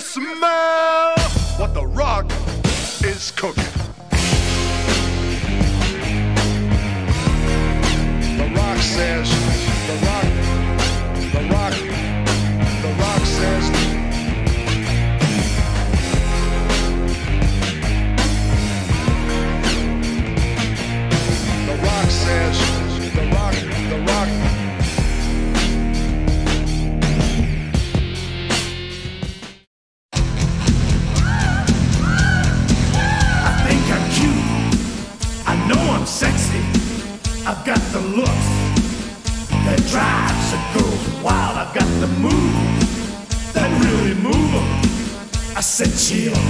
smell what the rock is cooking. 神奇哦。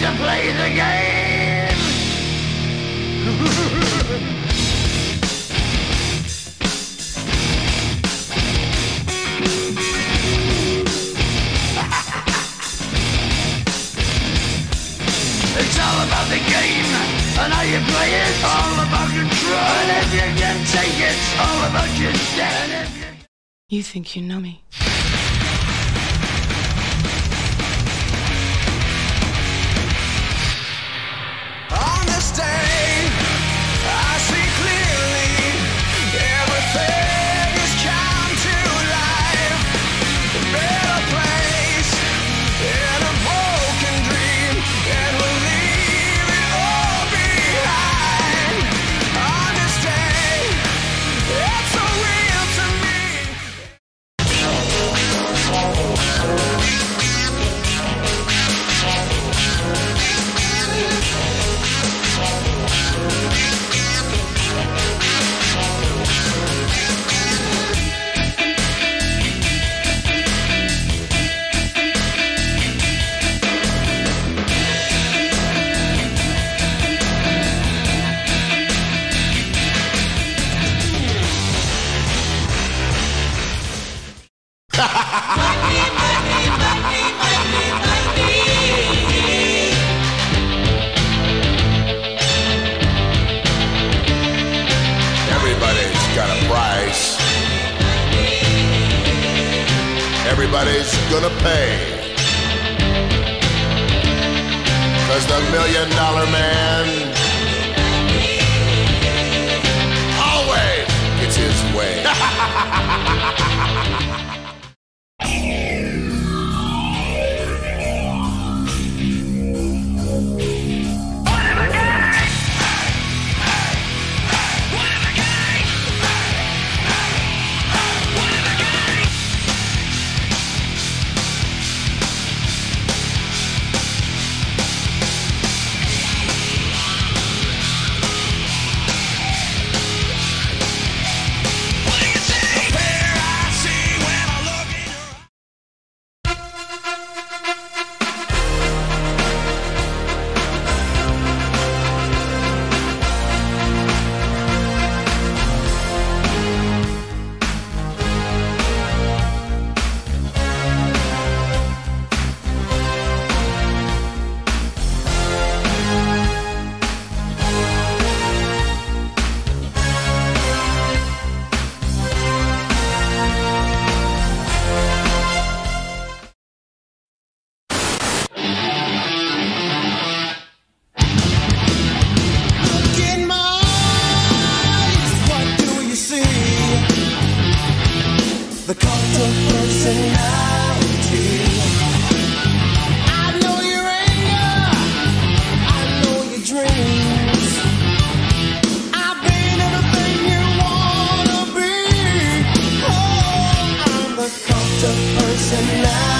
got to play the game. It's all about the game and how you play it. All about control. And if you can take it, all about your debt. You think you know me. Everybody's got a price. Everybody's gonna pay. Cause the million dollar man personality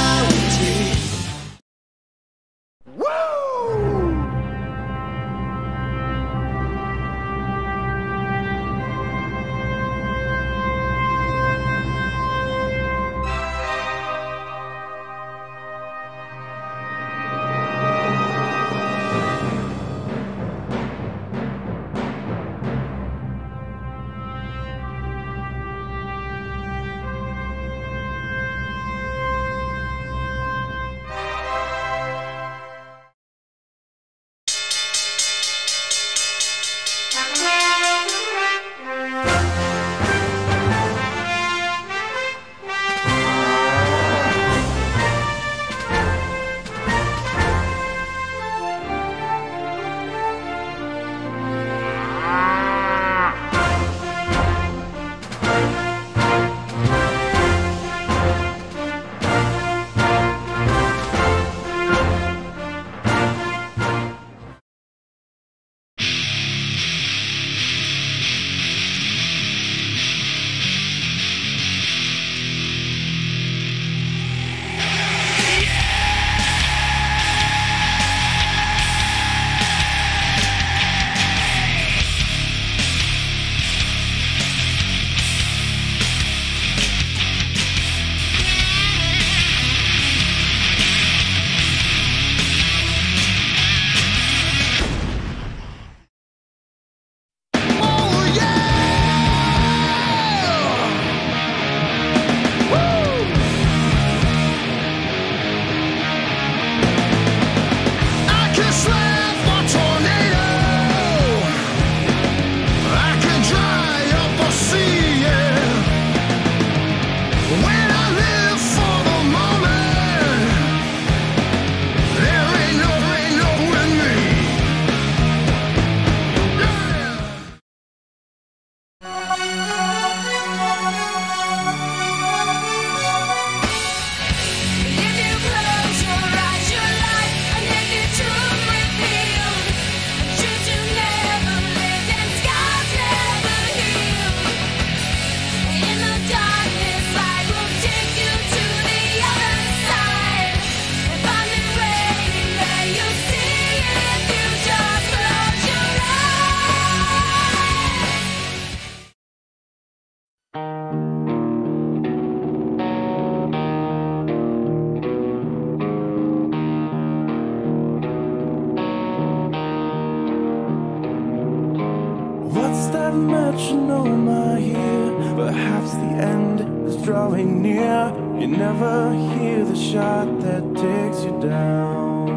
that takes you down.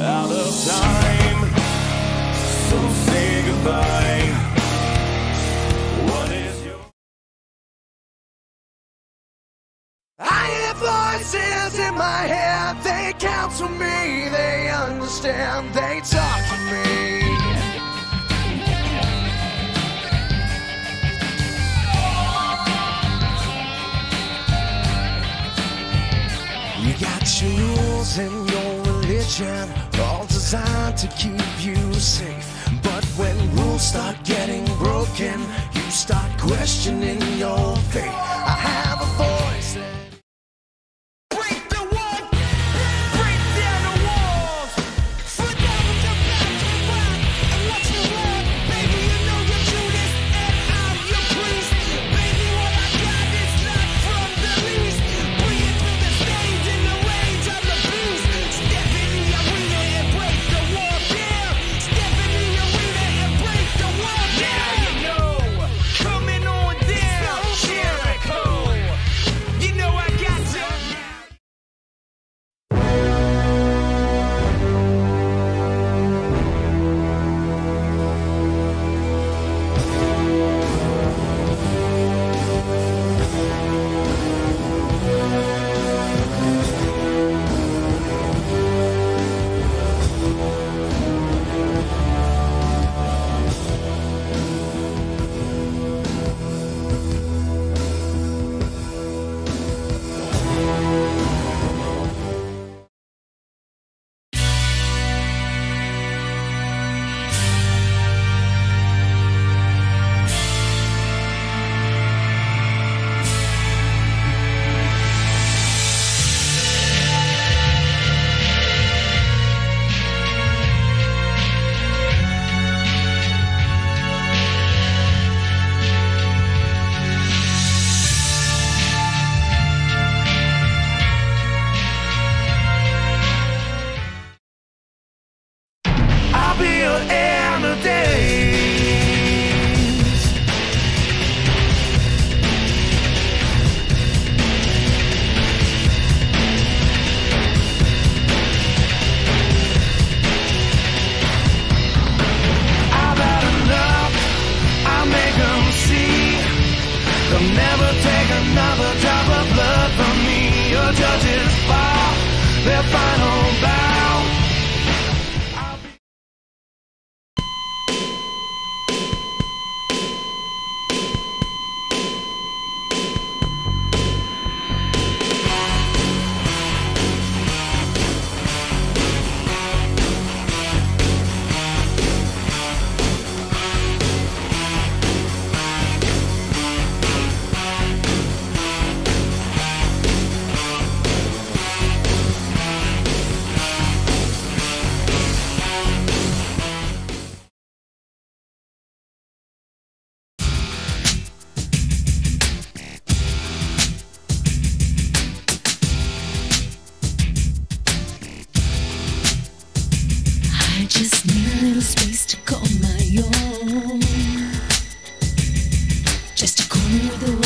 Out of time So say goodbye. What is your I hear voices in my head, they counsel me, they understand, they talk got your rules and your religion, all designed to keep you safe. But when rules start getting broken, you start questioning your faith. just need a little space to call my own. Just a corner of the